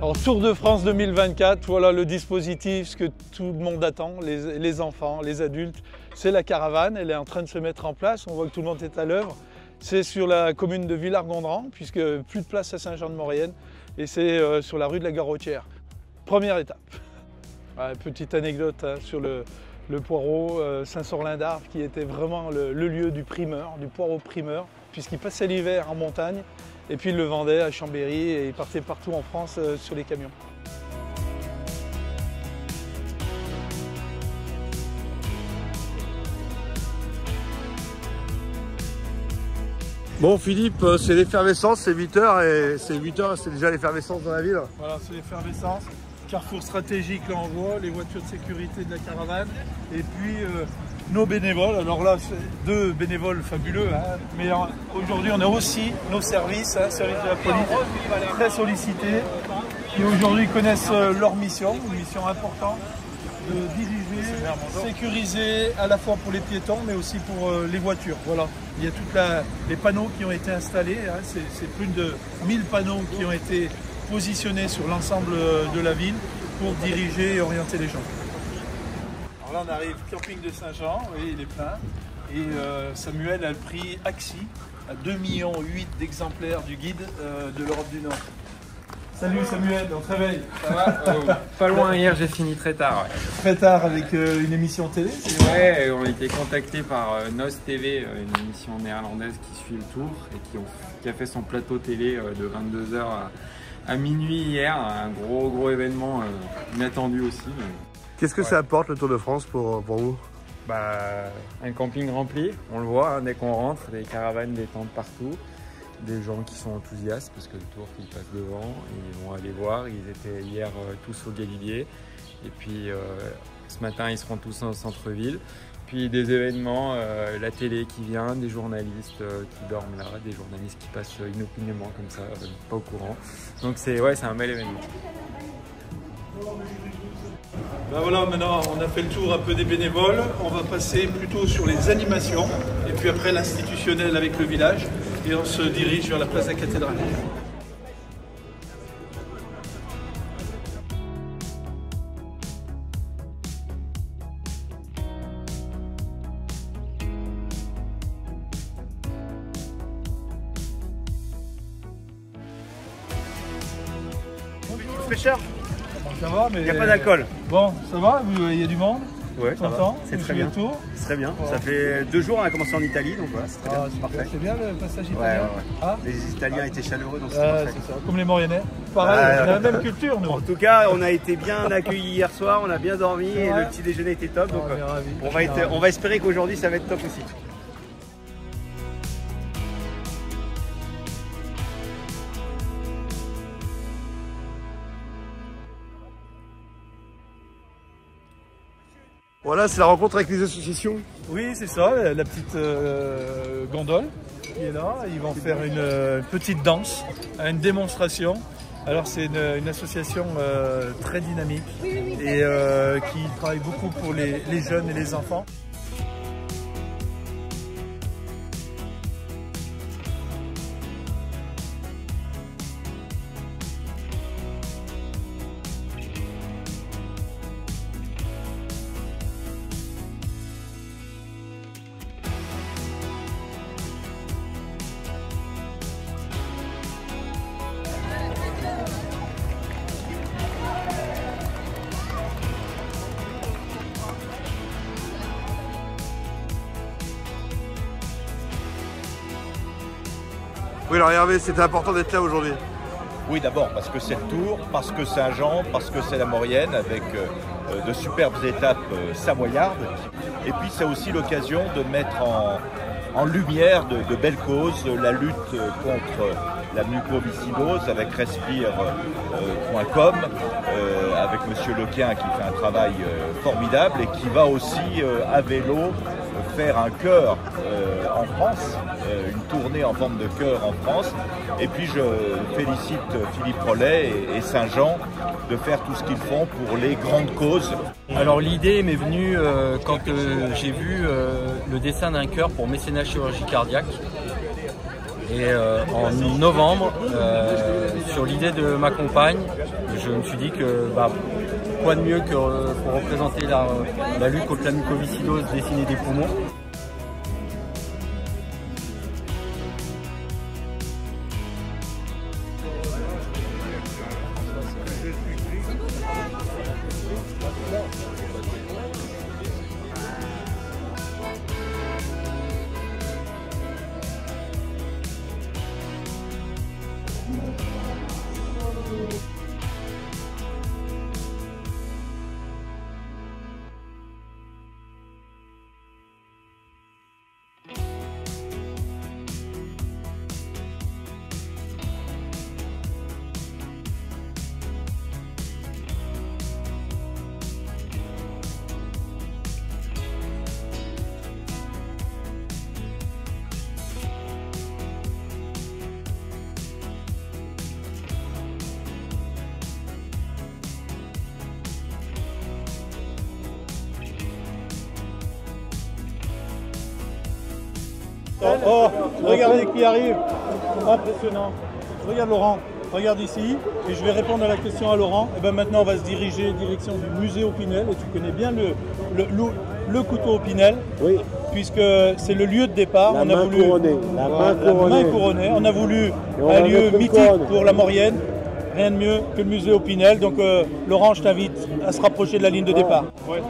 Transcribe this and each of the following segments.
Alors Tour de France 2024, voilà le dispositif, ce que tout le monde attend, les, enfants, les adultes, c'est la caravane, elle est en train de se mettre en place, on voit que tout le monde est à l'œuvre. C'est sur la commune de Villars-Gondran, puisque plus de place à Saint-Jean-de-Maurienne, et c'est euh, sur la rue de la Garotière. Première étape. petite anecdote hein, sur le, poireau euh, Saint-Sorlin d'Arve, qui était vraiment le, le lieu du primeur, du poireau primeur, puisqu'il passait l'hiver en montagne et puis il le vendait à Chambéry et il partait partout en France euh, sur les camions. Bon Philippe, euh, c'est l'effervescence, c'est 8 h et c'est 8 h c'est déjà l'effervescence dans la ville. Voilà, c'est l'effervescence. Carrefour stratégique là on les voitures de sécurité de la caravane et puis euh, nos bénévoles. Alors là, deux bénévoles fabuleux, hein. mais aujourd'hui on a aussi nos services, hein, services de la police, très sollicités, qui aujourd'hui connaissent euh, leur mission, une mission importante de diriger, sécuriser à la fois pour les piétons mais aussi pour euh, les voitures. Voilà. Il y a tous les panneaux qui ont été installés, hein. c'est plus de 1000 panneaux qui ont été positionnés sur l'ensemble euh, de la ville pour diriger et orienter les gens. Alors là, on arrive camping de Saint-Jean, vous voyez, il est plein. Et euh, Samuel a le prix Axi à 2,8 millions d'exemplaires du guide euh, de l'Europe du Nord. Salut Samuel, on te réveille. Ça va euh, Pas loin, hier j'ai fini très tard. Très tard avec une émission télé Ouais, on a été contacté par NOS TV, une émission néerlandaise qui suit le tour et qui, a fait son plateau télé de 22h à, minuit hier. Un gros gros événement inattendu aussi. Qu'est-ce que ça apporte le Tour de France pour, pour vous? Bah, Un camping rempli, on le voit hein, dès qu'on rentre, des caravanes, des tentes partout, des gens qui sont enthousiastes parce que le Tour qui passe devant, ils vont aller voir, ils étaient hier euh, tous au Galibier et puis euh, ce matin ils seront tous au centre-ville. Puis des événements, euh, la télé qui vient, des journalistes qui dorment là, des journalistes qui passent inopinément comme ça, pas au courant. Donc c'est ouais, un bel événement. Ben voilà, maintenant on a fait le tour un peu des bénévoles. On va passer plutôt sur les animations et puis après l'institutionnel avec le village et on se dirige vers la place de la cathédrale. Ça va, mais. Il n'y a pas d'alcool. Bon, ça va Il y a du monde Ouais, ça C'est très bien. C'est très bien. Ça fait deux jours, on a commencé en Italie, donc voilà, c'est très ah, bien. parfait. C'est bien le passage italien. Ah les Italiens étaient chaleureux, donc c'était parfait. Ça. Comme les Moriennais. Pareil, on a la même culture, nous. En tout cas, on a été bien accueillis hier soir, on a bien dormi, et le petit déjeuner était top. Donc, on, va on va espérer qu'aujourd'hui, ça va être top aussi. Voilà, c'est la rencontre avec les associations Oui, c'est ça, la petite euh, gondole qui est là. Ils vont faire une, euh, petite danse, une démonstration. Alors c'est une, association euh, très dynamique et qui travaille beaucoup pour les jeunes et les enfants. Oui, alors Hervé, c'était important d'être là aujourd'hui. Oui, d'abord parce que c'est le Tour, parce que c'est un Jean, parce que c'est la Maurienne avec euh, euh, de superbes étapes euh, savoyardes. Et puis c'est aussi l'occasion de mettre en, lumière de, belles causes, la lutte contre la mucoviscidose avec respire.com, avec Monsieur Lequin qui fait un travail formidable et qui va aussi à vélo faire un chœur euh, en France, une tournée en forme de chœur en France. Et puis je félicite Philippe Rollet et, Saint-Jean de faire tout ce qu'ils font pour les grandes causes. Alors l'idée m'est venue quand j'ai vu le dessin d'un chœur pour mécénat chirurgie cardiaque. Et en novembre, sur l'idée de ma compagne, je me suis dit que bah, quoi de mieux que euh, pour représenter la, la lutte contre la mucoviscidose dessinée des poumons. Oh, regardez qui arrive. Impressionnant. Regarde Laurent, regarde ici. Et je vais répondre à la question à Laurent. Et bien maintenant, on va se diriger direction du musée Opinel. Et tu connais bien le, le, le, couteau Opinel. Oui. Puisque c'est le lieu de départ. La on a main voulu, couronnée. La main couronnée. On a voulu un lieu mythique pour la Maurienne rien de mieux que le musée Opinel. Donc euh, Laurent, je t'invite à se rapprocher de la ligne de départ.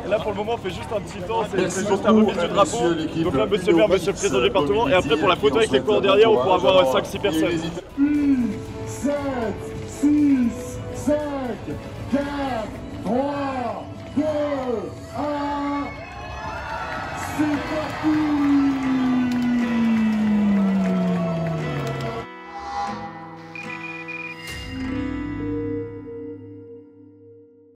là pour le moment on fait juste un petit temps, c'est juste la remise du drapeau. Donc là monsieur le maire, monsieur le président du département, et après pour la photo avec les cours derrière, on pourra avoir 5-6 personnes. 7, 6, 5, 4, 3, 2, 1, c'est parti